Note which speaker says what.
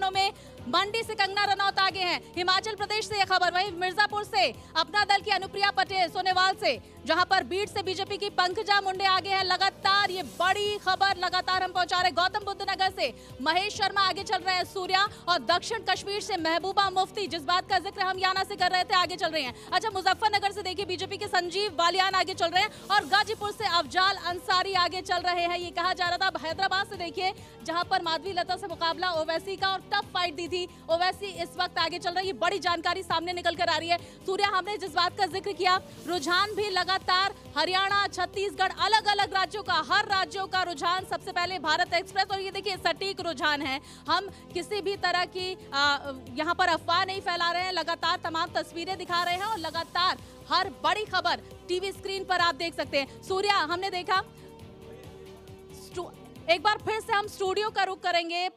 Speaker 1: स्थानों में मंडी से कंगना रनौत आगे हैं। हिमाचल प्रदेश से यह खबर, वही मिर्जापुर से अपना दल की अनुप्रिया पटेल, सोनेवाल से। जहाँ पर बीट से बीजेपी की पंकजा मुंडे आगे हैं लगातार। ये बड़ी खबर लगातार हम पहुँचा रहे गौतम बुद्ध नगर से। महेश शर्मा आगे चल रहे हैं सूर्या और दक्षिण कश्मीर से महबूबा मुफ्ती, जिस बात का ज़िक्र हम याना से कर रहे थे, आगे चल रहे हैं। अच्छा मुजफ्फरनगर से देखिए बीजेपी के संजीव बालियान आगे चल रहे हैं और गाजीपुर से अफजाल अंसारी आगे चल रहे हैं। ये कहा जा रहा था हैदराबाद से देखिए, जहाँ पर माधवी लता से मुकाबला ओवैसी का और टफ फाइट दी थी। ओवैसी इस वक्त आगे चल रही है बड़ी जानकारी सामने निकल कर आ रही है। सूर्या, हमने जिस बात का ज़िक्र किया, रुझान भी लगातार हरियाणा, छत्तीसगढ़ अलग अलग राज्यों का, हर राज्यों का रुझान सबसे पहले भारत एक्सप्रेस। और ये देखिए, सटीक रुझान है। हम किसी भी तरह की यहाँ पर अफवाह नहीं फैला रहे हैं। लगातार तमाम तस्वीरें दिखा रहे हैं और लगातार हर बड़ी खबर टीवी स्क्रीन पर आप देख सकते हैं। सूर्या, हमने देखा एक बार फिर से हम स्टूडियो का रुख करेंगे।